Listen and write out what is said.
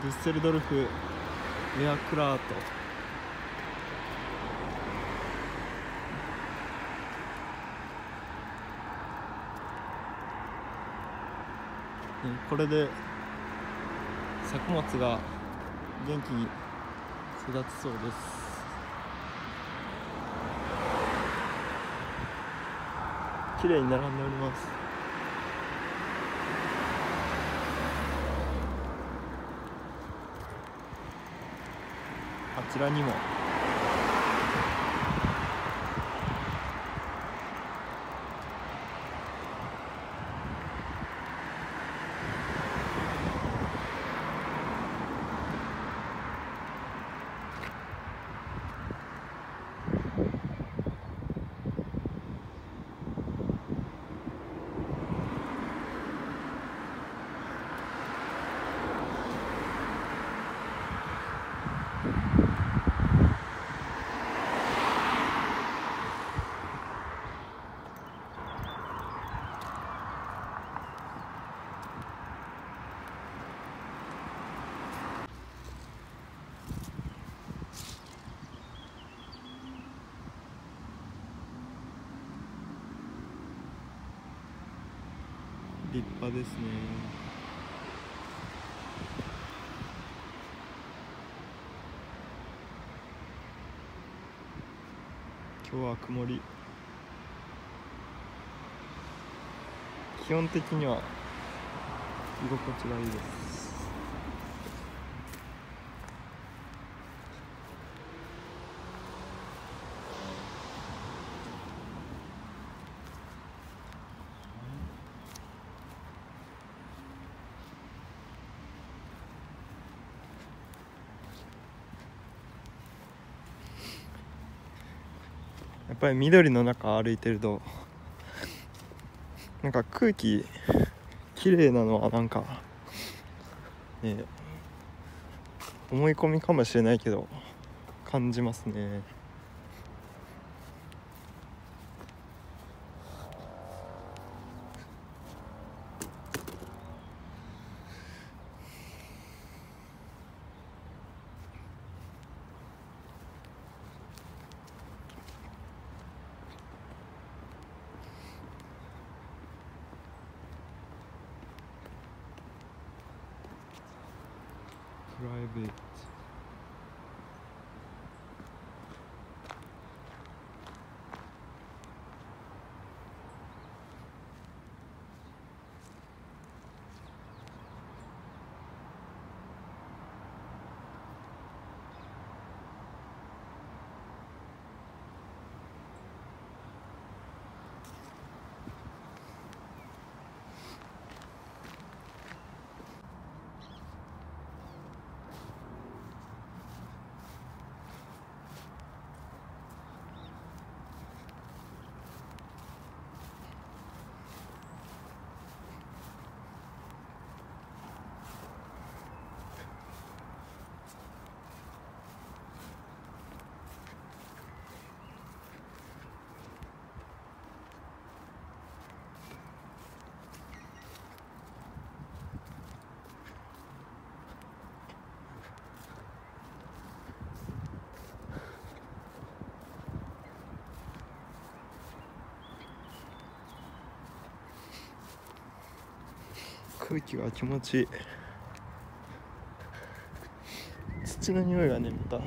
デュッセルドルフエアクラート。これで作物が元気に育つそうです。綺麗に並んでおります。あちらにも立派ですね。今日は曇り。基本的には居心地がいいです。やっぱり緑の中歩いてるとなんか空気綺麗なのはなんかね思い込みかもしれないけど感じますね。private. 空気が気持ちいい。土の匂いがねまた。